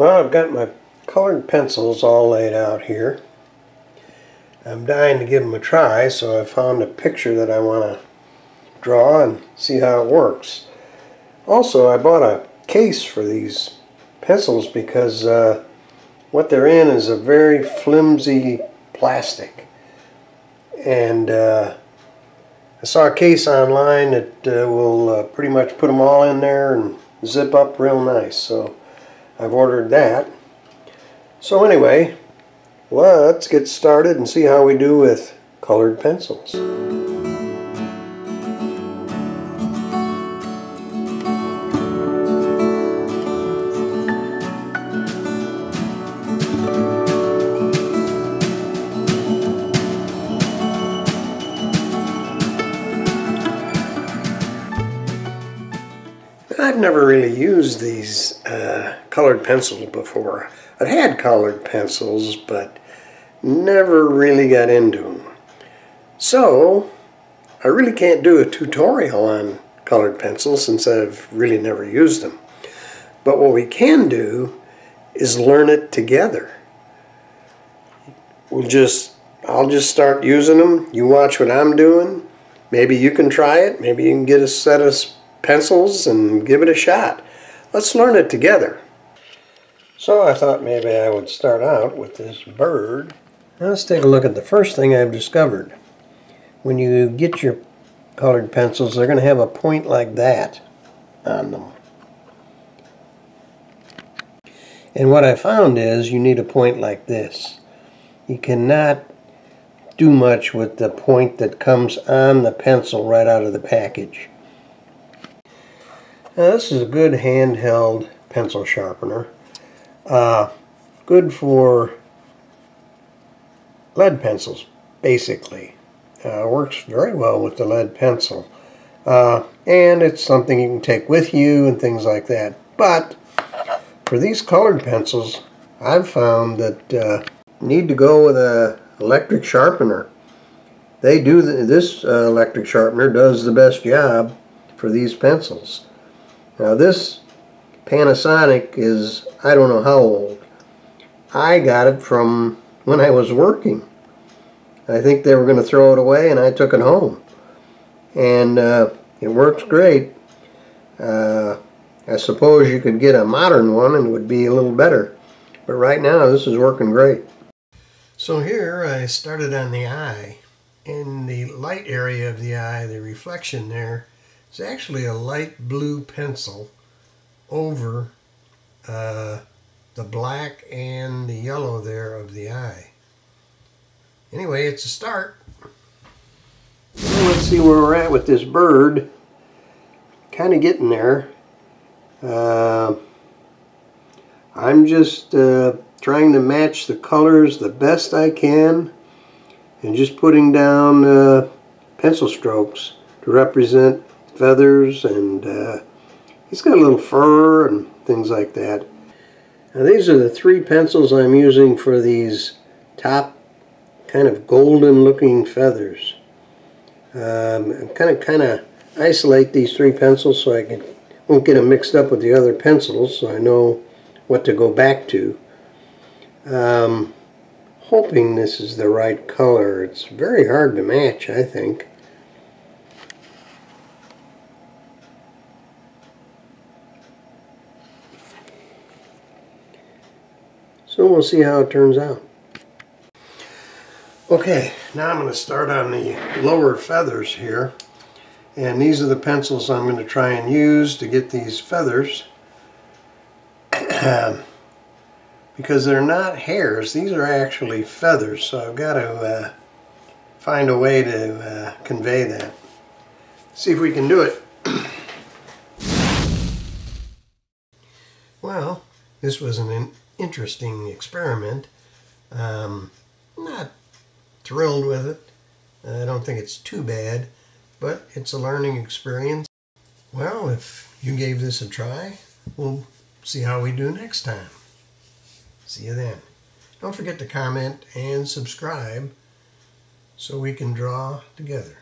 Well, I've got my colored pencils all laid out here. I'm dying to give them a try, so I found a picture that I want to draw and see how it works. Also, I bought a case for these pencils because uh, what they're in is a very flimsy plastic. And uh, I saw a case online that uh, will uh, pretty much put them all in there and zip up real nice. So I've ordered that. So anyway, let's get started and see how we do with colored pencils. I've never really used these uh, colored pencils before. I've had colored pencils, but never really got into them. So, I really can't do a tutorial on colored pencils since I've really never used them. But what we can do is learn it together. We'll just, I'll just start using them. You watch what I'm doing. Maybe you can try it. Maybe you can get a set of pencils and give it a shot. Let's learn it together. So I thought maybe I would start out with this bird. Now let's take a look at the first thing I've discovered. When you get your colored pencils, they're going to have a point like that on them. And what I found is you need a point like this. You cannot do much with the point that comes on the pencil right out of the package. Now this is a good handheld pencil sharpener. Uh, good for lead pencils, basically. Uh, works very well with the lead pencil. Uh, and it's something you can take with you and things like that. But for these colored pencils, I've found that uh, need to go with a electric sharpener. They do this uh, electric sharpener does the best job for these pencils. Now this Panasonic is, I don't know how old. I got it from when I was working. I think they were going to throw it away and I took it home. And uh, it works great. Uh, I suppose you could get a modern one and it would be a little better. But right now this is working great. So here I started on the eye. In the light area of the eye, the reflection there, it's actually a light blue pencil over uh, the black and the yellow there of the eye. Anyway, it's a start. Well, let's see where we're at with this bird. Kind of getting there. Uh, I'm just uh, trying to match the colors the best I can and just putting down uh, pencil strokes to represent feathers and uh, he's got a little fur and things like that. Now these are the three pencils I'm using for these top kind of golden looking feathers. Um, I'm kind of kind of isolate these three pencils so I can won't get them mixed up with the other pencils so I know what to go back to. Um, hoping this is the right color. It's very hard to match I think. So we'll see how it turns out. Okay, now I'm going to start on the lower feathers here. And these are the pencils I'm going to try and use to get these feathers. because they're not hairs, these are actually feathers. So I've got to uh, find a way to uh, convey that. See if we can do it. well, this was an interesting experiment. Um, not thrilled with it. I don't think it's too bad, but it's a learning experience. Well, if you gave this a try, we'll see how we do next time. See you then. Don't forget to comment and subscribe so we can draw together.